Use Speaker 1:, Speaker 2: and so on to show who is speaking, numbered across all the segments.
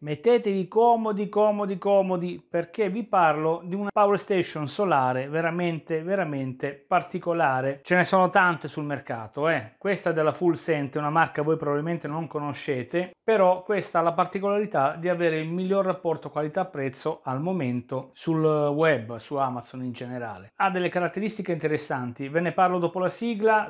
Speaker 1: Mettetevi comodi, comodi, comodi perché vi parlo di una power station solare veramente, veramente particolare. Ce ne sono tante sul mercato, eh. Questa della Full Sent è una marca voi probabilmente non conoscete, però questa ha la particolarità di avere il miglior rapporto qualità-prezzo al momento sul web, su Amazon in generale. Ha delle caratteristiche interessanti, ve ne parlo dopo la sigla.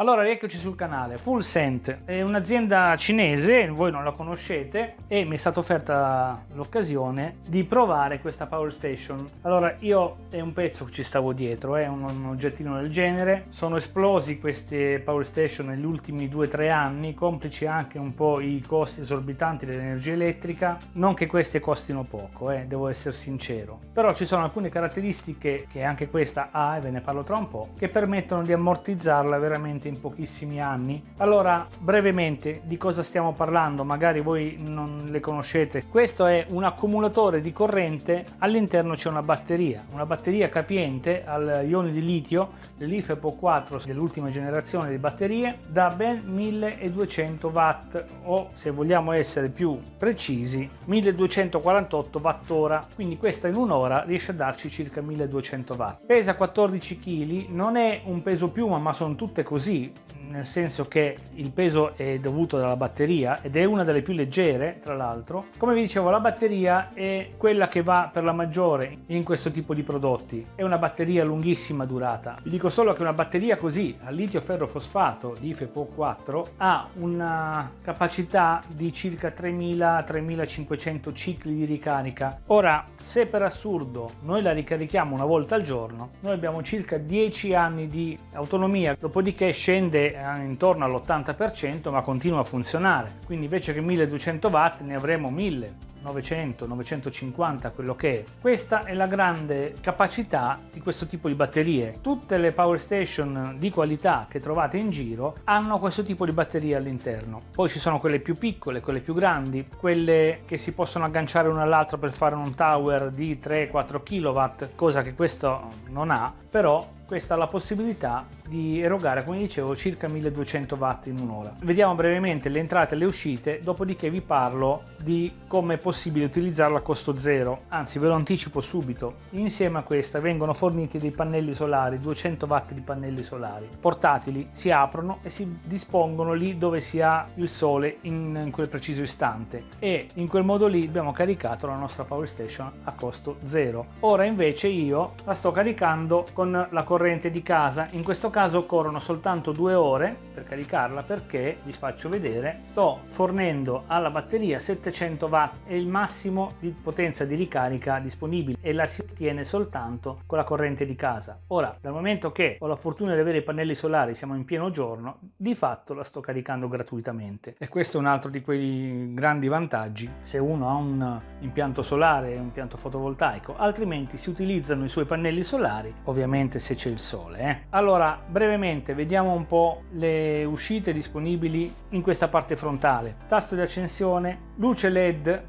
Speaker 1: Allora, rieccoci sul canale. Full Scent è un'azienda cinese, voi non la conoscete, e mi è stata offerta l'occasione di provare questa Power Station. Allora, io è un pezzo che ci stavo dietro, è un, un oggettino del genere. Sono esplosi queste Power Station negli ultimi 2-3 anni, complici anche un po' i costi esorbitanti dell'energia elettrica. Non che queste costino poco, eh, devo essere sincero. Però ci sono alcune caratteristiche che anche questa ha, e ve ne parlo tra un po', che permettono di ammortizzarla veramente in pochissimi anni. Allora, brevemente di cosa stiamo parlando? Magari voi non le conoscete. Questo è un accumulatore di corrente, all'interno c'è una batteria, una batteria capiente al ioni di litio, l'IFEPO 4 dell'ultima generazione di batterie, da ben 1200 watt o se vogliamo essere più precisi 1248 watt quindi questa in un'ora riesce a darci circa 1200 watt. Pesa 14 kg, non è un peso piuma ma sono tutte così sheep nel senso che il peso è dovuto dalla batteria ed è una delle più leggere, tra l'altro. Come vi dicevo, la batteria è quella che va per la maggiore in questo tipo di prodotti. È una batteria lunghissima durata. Vi dico solo che una batteria così, a litio ferro fosfato di FePO 4, ha una capacità di circa 3000-3500 cicli di ricarica. Ora, se per assurdo noi la ricarichiamo una volta al giorno, noi abbiamo circa 10 anni di autonomia, dopodiché scende eh, intorno all'80% ma continua a funzionare. Quindi invece che 1200 watt ne avremo 1000 900, 950, quello che è. Questa è la grande capacità di questo tipo di batterie. Tutte le power station di qualità che trovate in giro hanno questo tipo di batterie all'interno. Poi ci sono quelle più piccole, quelle più grandi, quelle che si possono agganciare una all'altra per fare un tower di 3-4 kW, cosa che questo non ha, però questa ha la possibilità di erogare, come dicevo, circa 1200 watt in un'ora. Vediamo brevemente le entrate e le uscite, dopodiché vi parlo di come è possibile utilizzarla a costo zero. Anzi, ve lo anticipo subito. Insieme a questa vengono forniti dei pannelli solari, 200 watt di pannelli solari, portatili, si aprono e si dispongono lì dove si ha il sole in, quel preciso istante e in quel modo lì abbiamo caricato la nostra power station a costo zero. Ora invece io la sto caricando con la corrente di casa in questo caso occorrono soltanto due ore per caricarla perché vi faccio vedere sto fornendo alla batteria 700 watt è il massimo di potenza di ricarica disponibile e la si ottiene soltanto con la corrente di casa ora dal momento che ho la fortuna di avere i pannelli solari siamo in pieno giorno di fatto la sto caricando gratuitamente e questo è un altro di quei grandi vantaggi se uno ha un impianto solare un impianto fotovoltaico altrimenti si utilizzano i suoi pannelli solari ovviamente se c'è il sole. Eh? Allora, brevemente vediamo un po' le uscite disponibili in questa parte frontale. Tasto di accensione, luce LED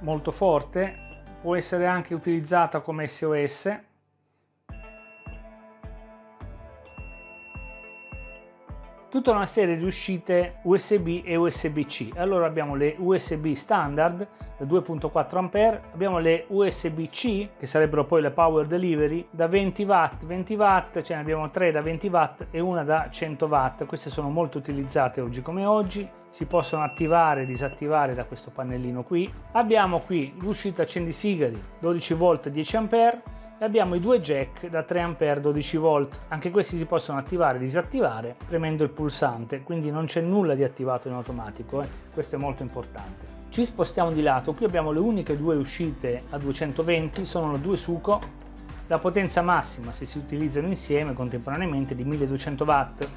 Speaker 1: molto forte, può essere anche utilizzata come SOS tutta una serie di uscite USB e USB-C. Allora abbiamo le USB standard da 2.4 A, abbiamo le USB-C che sarebbero poi le power delivery da 20 watt, 20 watt, ce ne abbiamo tre da 20 watt e una da 100 watt. Queste sono molto utilizzate oggi come oggi, si possono attivare e disattivare da questo pannellino qui. Abbiamo qui l'uscita accendisigari 12 volt 10 A e abbiamo i due jack da 3 A 12 volt. Anche questi si possono attivare e disattivare premendo il pulsante quindi non c'è nulla di attivato in automatico eh? questo è molto importante. Ci spostiamo di lato. Qui abbiamo le uniche due uscite a 220 sono due suco. La potenza massima se si utilizzano insieme contemporaneamente di 1200 watt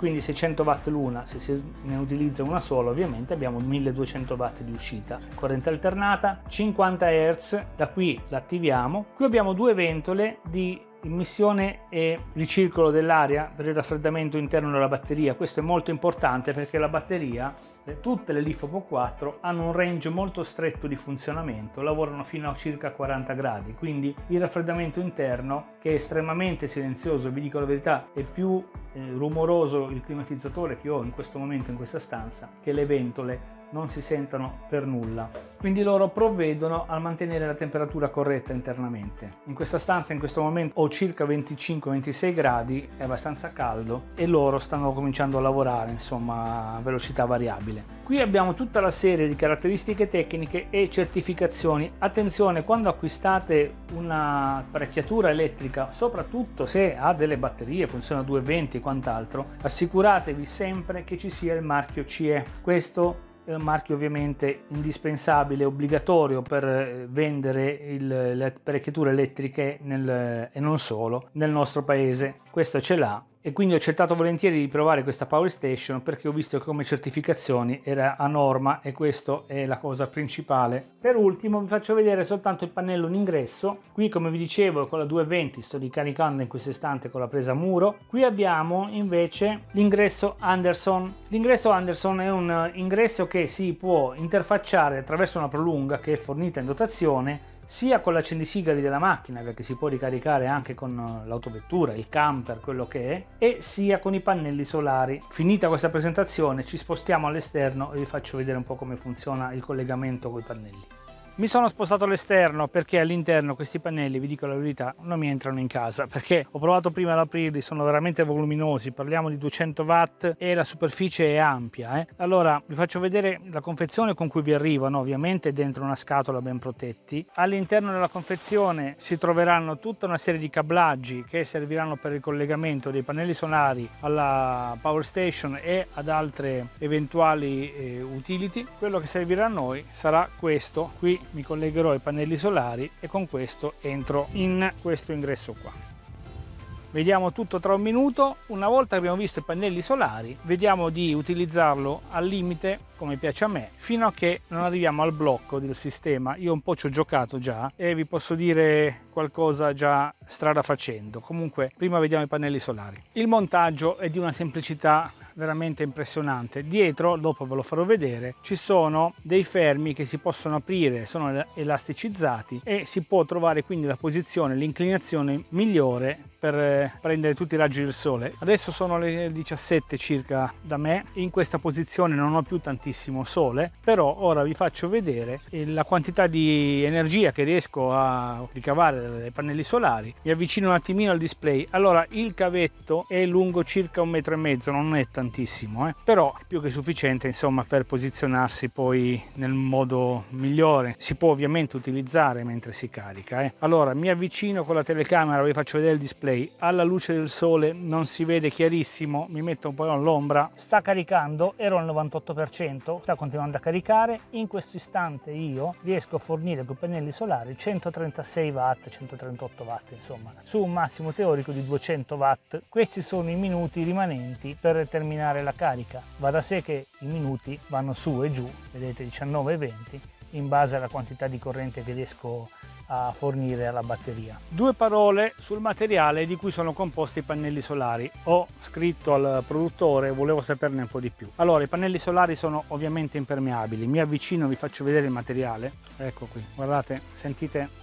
Speaker 1: quindi 600 watt l'una, se ne utilizza una sola ovviamente abbiamo 1200 watt di uscita. Corrente alternata, 50 Hz, da qui l'attiviamo. Qui abbiamo due ventole di immissione e ricircolo dell'aria per il raffreddamento interno della batteria. Questo è molto importante perché la batteria tutte le LiFoPo 4 hanno un range molto stretto di funzionamento, lavorano fino a circa 40 gradi, quindi il raffreddamento interno che è estremamente silenzioso, vi dico la verità, è più eh, rumoroso il climatizzatore che ho in questo momento in questa stanza che le ventole non si sentono per nulla. Quindi loro provvedono a mantenere la temperatura corretta internamente. In questa stanza in questo momento ho circa 25-26 gradi, è abbastanza caldo e loro stanno cominciando a lavorare insomma a velocità variabile. Qui abbiamo tutta la serie di caratteristiche tecniche e certificazioni. Attenzione quando acquistate una apparecchiatura elettrica, soprattutto se ha delle batterie, funziona 220 e quant'altro, assicuratevi sempre che ci sia il marchio CE. Questo marchio ovviamente indispensabile, obbligatorio per eh, vendere il, le apparecchiature elettriche nel, e non solo nel nostro paese. Questo ce l'ha e quindi ho accettato volentieri di provare questa Power Station perché ho visto che come certificazioni era a norma e questo è la cosa principale. Per ultimo vi faccio vedere soltanto il pannello in ingresso. Qui come vi dicevo con la 220 sto ricaricando in questo istante con la presa muro. Qui abbiamo invece l'ingresso Anderson. L'ingresso Anderson è un ingresso che si può interfacciare attraverso una prolunga che è fornita in dotazione sia con l'accendisigari della macchina perché si può ricaricare anche con eh, l'autovettura, il camper, quello che è, e sia con i pannelli solari. Finita questa presentazione ci spostiamo all'esterno e vi faccio vedere un po' come funziona il collegamento con i pannelli. Mi sono spostato all'esterno perché all'interno questi pannelli, vi dico la verità, non mi entrano in casa perché ho provato prima ad aprirli, sono veramente voluminosi, parliamo di 200 watt e la superficie è ampia. Eh? Allora vi faccio vedere la confezione con cui vi arrivano, ovviamente dentro una scatola ben protetti. All'interno della confezione si troveranno tutta una serie di cablaggi che serviranno per il collegamento dei pannelli solari alla power station e ad altre eventuali eh, utility. Quello che servirà a noi sarà questo qui mi collegherò ai pannelli solari e con questo entro in questo ingresso qua. Vediamo tutto tra un minuto. Una volta che abbiamo visto i pannelli solari, vediamo di utilizzarlo al limite, come piace a me, fino a che non arriviamo al blocco del sistema. Io un po' ci ho giocato già e vi posso dire qualcosa già strada facendo. Comunque, prima vediamo i pannelli solari. Il montaggio è di una semplicità veramente impressionante. Dietro, dopo ve lo farò vedere, ci sono dei fermi che si possono aprire, sono elasticizzati e si può trovare quindi la posizione, l'inclinazione migliore per prendere tutti i raggi del sole. Adesso sono le 17 circa da me, in questa posizione non ho più tantissimo sole, però ora vi faccio vedere la quantità di energia che riesco a ricavare dai pannelli solari. Mi avvicino un attimino al display. Allora, il cavetto è lungo circa un metro e mezzo, non è tantissimo, eh? però è più che sufficiente insomma per posizionarsi poi nel modo migliore. Si può ovviamente utilizzare mentre si carica. Eh? Allora, mi avvicino con la telecamera, vi faccio vedere il display alla luce del sole non si vede chiarissimo mi metto un po' all'ombra sta caricando ero al 98% sta continuando a caricare. In questo istante io riesco a fornire con pannelli solari 136 watt 138 watt insomma su un massimo teorico di 200 watt. Questi sono i minuti rimanenti per terminare la carica. Va da sé che i minuti vanno su e giù vedete 19 e 20 in base alla quantità di corrente che riesco a fornire alla batteria. Due parole sul materiale di cui sono composti i pannelli solari. Ho scritto al produttore, volevo saperne un po' di più. Allora, i pannelli solari sono ovviamente impermeabili. Mi avvicino, vi faccio vedere il materiale. Ecco qui, guardate, sentite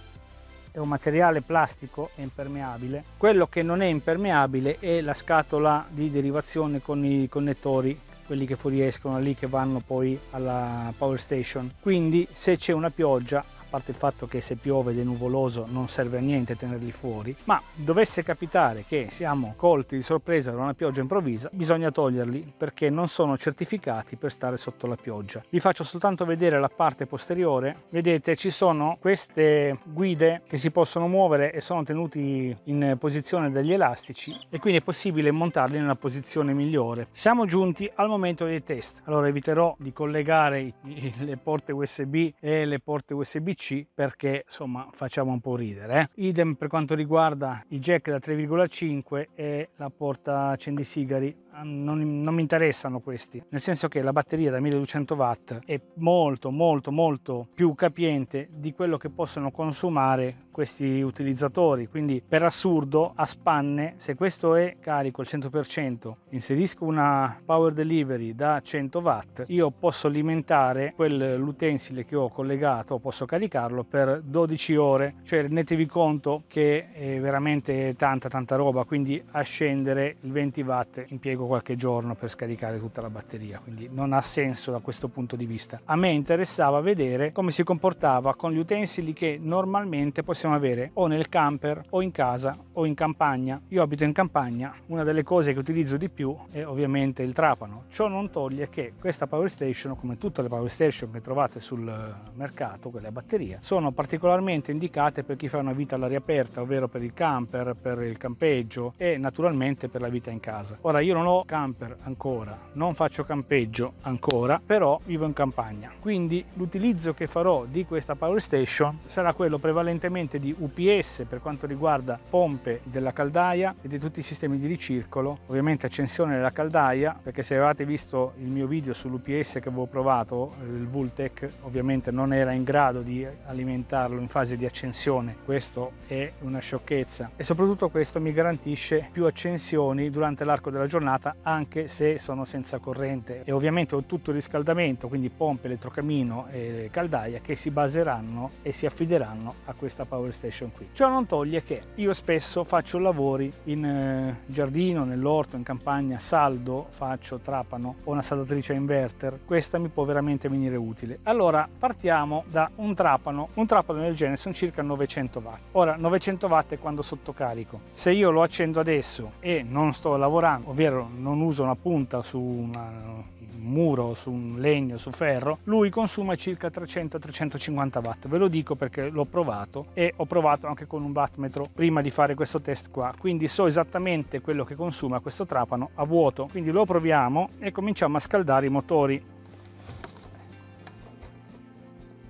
Speaker 1: è un materiale plastico e impermeabile. Quello che non è impermeabile è la scatola di derivazione con i connettori quelli che fuoriescono lì che vanno poi alla power station. Quindi se c'è una pioggia parte il fatto che se piove ed è nuvoloso non serve a niente tenerli fuori, ma dovesse capitare che siamo colti di sorpresa da una pioggia improvvisa, bisogna toglierli perché non sono certificati per stare sotto la pioggia. Vi faccio soltanto vedere la parte posteriore, vedete ci sono queste guide che si possono muovere e sono tenuti in posizione dagli elastici e quindi è possibile montarli nella posizione migliore. Siamo giunti al momento dei test, allora eviterò di collegare le porte USB e le porte USB PC perché insomma facciamo un po' ridere. Eh? Idem per quanto riguarda il jack da 3,5 e la porta accendisigari non, non mi interessano questi, nel senso che la batteria da 1200 watt è molto molto molto più capiente di quello che possono consumare questi utilizzatori. Quindi per assurdo a spanne se questo è carico al 100% inserisco una power delivery da 100 watt io posso alimentare quell'utensile che ho collegato posso caricarlo per 12 ore. Cioè rendetevi conto che è veramente tanta tanta roba. Quindi a scendere il 20 watt impiego qualche giorno per scaricare tutta la batteria quindi non ha senso da questo punto di vista a me interessava vedere come si comportava con gli utensili che normalmente possiamo avere o nel camper o in casa o in campagna. Io abito in campagna, una delle cose che utilizzo di più è ovviamente il trapano. Ciò non toglie che questa power station, come tutte le power station che trovate sul mercato, quelle a batteria, sono particolarmente indicate per chi fa una vita all'aria aperta, ovvero per il camper, per il campeggio e naturalmente per la vita in casa. Ora io non ho camper ancora, non faccio campeggio ancora, però vivo in campagna. Quindi l'utilizzo che farò di questa power station sarà quello prevalentemente di UPS per quanto riguarda pompe della caldaia e di tutti i sistemi di ricircolo, ovviamente accensione della caldaia, perché se avevate visto il mio video sull'UPS che avevo provato, il Vultec ovviamente non era in grado di alimentarlo in fase di accensione, questo è una sciocchezza. E soprattutto questo mi garantisce più accensioni durante l'arco della giornata anche se sono senza corrente e ovviamente ho tutto il riscaldamento, quindi pompe, elettrocamino e caldaia che si baseranno e si affideranno a questa power power station qui. Ciò non toglie che io spesso faccio lavori in eh, giardino, nell'orto, in campagna, saldo, faccio trapano o una saldatrice a inverter, questa mi può veramente venire utile. Allora partiamo da un trapano, un trapano del genere sono circa 900 watt. Ora 900 watt è quando sottocarico. Se io lo accendo adesso e non sto lavorando, ovvero non uso una punta su una muro, su un legno, su ferro, lui consuma circa 300-350 watt. Ve lo dico perché l'ho provato e ho provato anche con un wattmetro prima di fare questo test qua. Quindi so esattamente quello che consuma questo trapano a vuoto. Quindi lo proviamo e cominciamo a scaldare i motori.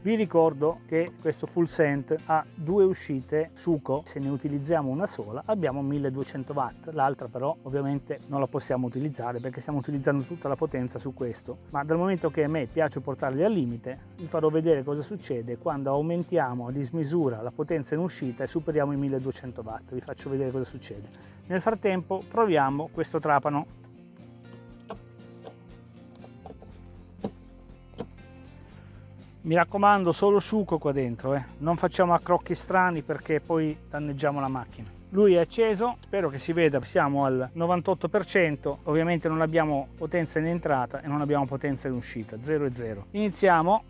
Speaker 1: Vi ricordo che questo full scent ha due uscite suco, se ne utilizziamo una sola abbiamo 1200 watt, l'altra però ovviamente non la possiamo utilizzare perché stiamo utilizzando tutta la potenza su questo, ma dal momento che a me piace portarli al limite vi farò vedere cosa succede quando aumentiamo a dismisura la potenza in uscita e superiamo i 1200 watt, vi faccio vedere cosa succede. Nel frattempo proviamo questo trapano mi raccomando solo succo qua dentro eh. non facciamo accrocchi strani perché poi danneggiamo la macchina. Lui è acceso spero che si veda siamo al 98% ovviamente non abbiamo potenza in entrata e non abbiamo potenza in uscita. 0 e 0 iniziamo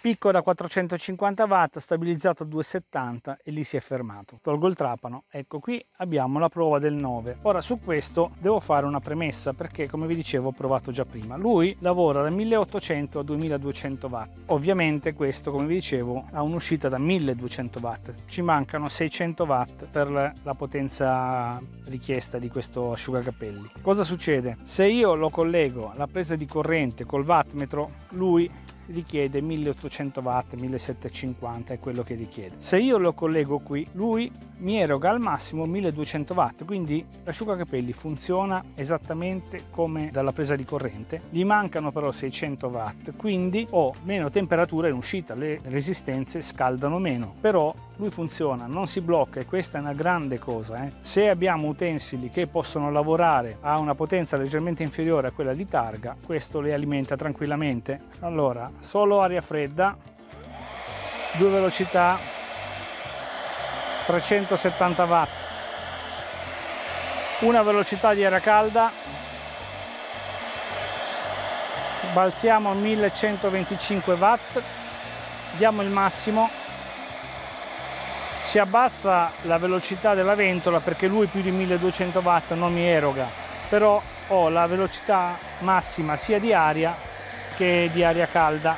Speaker 1: picco da 450 watt stabilizzato a 270 e lì si è fermato. Tolgo il trapano. Ecco qui abbiamo la prova del 9 ora su questo devo fare una premessa perché come vi dicevo ho provato già prima. Lui lavora da 1800 a 2200 watt. Ovviamente questo come vi dicevo ha un'uscita da 1200 watt. Ci mancano 600 watt per la potenza richiesta di questo asciugacapelli. Cosa succede? Se io lo collego alla presa di corrente col wattmetro lui richiede 1800 watt 1750 è quello che richiede. Se io lo collego qui lui mi eroga al massimo 1200 watt quindi l'asciugacapelli funziona esattamente come dalla presa di corrente. Gli mancano però 600 watt quindi ho meno temperatura in uscita le resistenze scaldano meno però lui funziona, non si blocca e questa è una grande cosa. Eh? Se abbiamo utensili che possono lavorare a una potenza leggermente inferiore a quella di targa, questo li alimenta tranquillamente. Allora, solo aria fredda, due velocità, 370 watt, una velocità di aria calda, balziamo a 1125 watt, diamo il massimo si abbassa la velocità della ventola perché lui più di 1200 watt non mi eroga però ho la velocità massima sia di aria che di aria calda.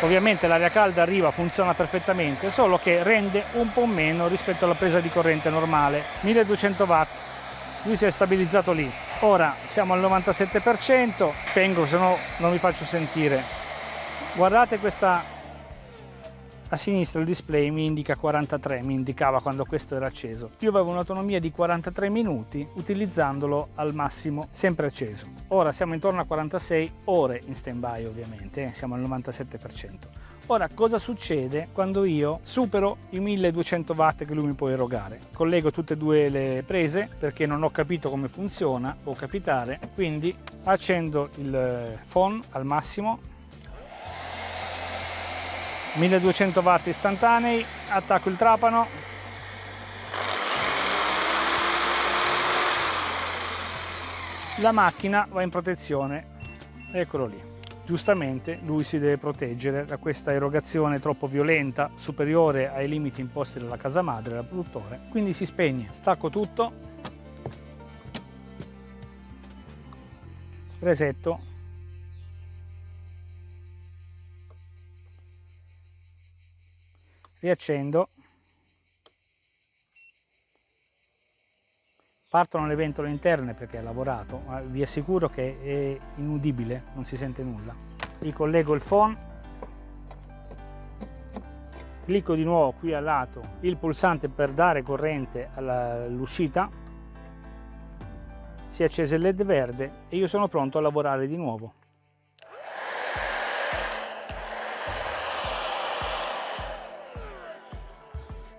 Speaker 1: Ovviamente l'aria calda arriva funziona perfettamente solo che rende un po' meno rispetto alla presa di corrente normale 1200 watt lui si è stabilizzato lì. Ora siamo al 97% spengo se no non vi faccio sentire. Guardate questa a sinistra il display mi indica 43 mi indicava quando questo era acceso. Io avevo un'autonomia di 43 minuti utilizzandolo al massimo sempre acceso. Ora siamo intorno a 46 ore in stand by ovviamente eh, siamo al 97% Ora, cosa succede quando io supero i 1200 watt che lui mi può erogare? Collego tutte e due le prese perché non ho capito come funziona, può capitare, quindi accendo il phone al massimo 1200 watt istantanei, attacco il trapano, la macchina va in protezione, eccolo lì. Giustamente lui si deve proteggere da questa erogazione troppo violenta, superiore ai limiti imposti dalla casa madre, dal produttore, quindi si spegne. Stacco tutto, resetto riaccendo partono le ventole interne perché è lavorato ma vi assicuro che è inudibile non si sente nulla. Ricollego il phone. Clicco di nuovo qui al lato il pulsante per dare corrente all'uscita. Si è acceso il led verde e io sono pronto a lavorare di nuovo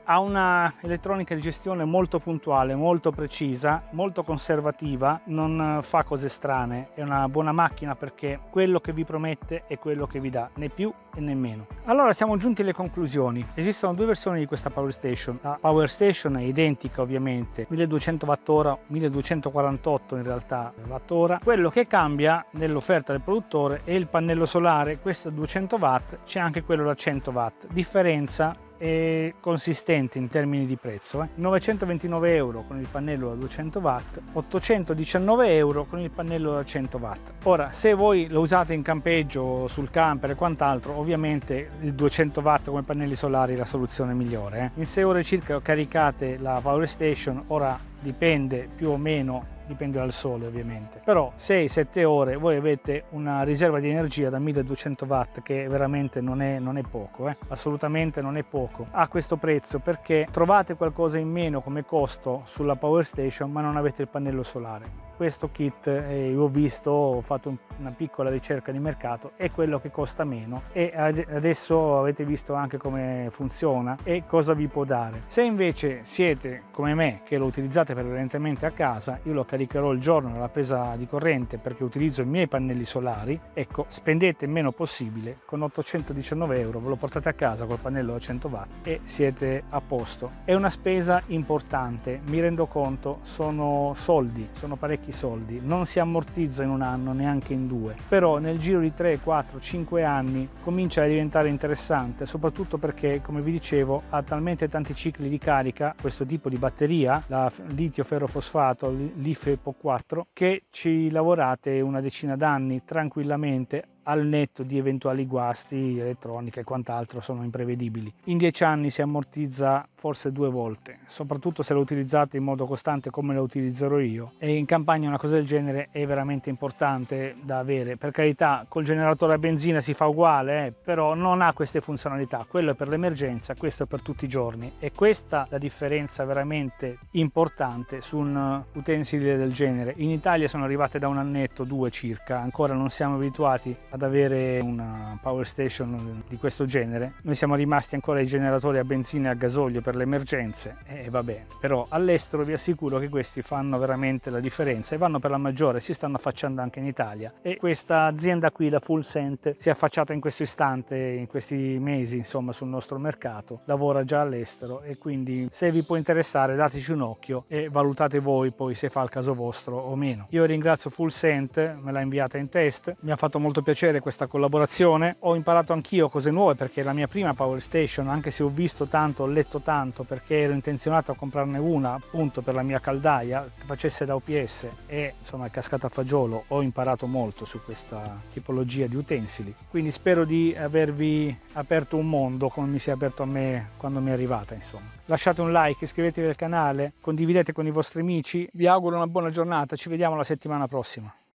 Speaker 1: ha una elettronica di gestione molto puntuale, molto precisa, molto conservativa, non fa cose strane, è una buona macchina perché quello che vi promette è quello che vi dà, né più e né meno. Allora siamo giunti alle conclusioni. Esistono due versioni di questa Power Station. La Power Station è identica ovviamente, 1200 Wh, 1248 in realtà Wh. Quello che cambia nell'offerta del produttore è il pannello solare, questo 200 Watt, c'è anche quello da 100 Watt. Differenza è consistente in termini di prezzo, eh? 929 euro con il pannello da 200 watt, 819 euro con il pannello da 100 watt. Ora, se voi lo usate in campeggio, sul camper e quant'altro, ovviamente il 200 watt come pannelli solari è la soluzione migliore. Eh? In 6 ore circa caricate la Power Station, ora dipende più o meno dipende dal sole ovviamente. Però 6-7 ore voi avete una riserva di energia da 1200 watt che veramente non è, non è poco eh? assolutamente non è poco. A questo prezzo perché trovate qualcosa in meno come costo sulla power station ma non avete il pannello solare questo kit eh, io ho visto ho fatto una piccola ricerca di mercato è quello che costa meno. E adesso avete visto anche come funziona e cosa vi può dare. Se invece siete come me che lo utilizzate prevalentemente a casa io lo caricherò il giorno nella presa di corrente perché utilizzo i miei pannelli solari. Ecco spendete meno possibile con 819 euro ve lo portate a casa col pannello da 100 watt e siete a posto. È una spesa importante mi rendo conto sono soldi sono parecchi parecchi soldi, non si ammortizza in un anno, neanche in due, però nel giro di 3, 4, 5 anni comincia a diventare interessante, soprattutto perché, come vi dicevo, ha talmente tanti cicli di carica, questo tipo di batteria, la litio ferrofosfato, l'IFEPO 4, che ci lavorate una decina d'anni tranquillamente al netto di eventuali guasti, elettronica e quant'altro sono imprevedibili. In dieci anni si ammortizza forse due volte, soprattutto se lo utilizzate in modo costante come lo utilizzerò io. E in campagna una cosa del genere è veramente importante da avere. Per carità, col generatore a benzina si fa uguale, eh, però non ha queste funzionalità. Quello è per l'emergenza, questo è per tutti i giorni. E questa è la differenza veramente importante su un utensile del genere. In Italia sono arrivate da un annetto, due circa, ancora non siamo abituati ad avere una power station di questo genere. Noi siamo rimasti ancora ai generatori a benzina e a gasolio per le emergenze e vabbè, però all'estero vi assicuro che questi fanno veramente la differenza e vanno per la maggiore, si stanno affacciando anche in Italia e questa azienda qui, la Full Scent, si è affacciata in questo istante, in questi mesi insomma sul nostro mercato, lavora già all'estero e quindi se vi può interessare dateci un occhio e valutate voi poi se fa il caso vostro o meno. Io ringrazio Full Scent, me l'ha inviata in test, mi ha fatto molto piacere questa collaborazione. Ho imparato anch'io cose nuove perché è la mia prima Power Station, anche se ho visto tanto, ho letto tanto perché ero intenzionato a comprarne una appunto per la mia caldaia che facesse da OPS e insomma è cascata a fagiolo. Ho imparato molto su questa tipologia di utensili. Quindi spero di avervi aperto un mondo come mi si è aperto a me quando mi è arrivata insomma. Lasciate un like, iscrivetevi al canale, condividete con i vostri amici. Vi auguro una buona giornata, ci vediamo la settimana prossima.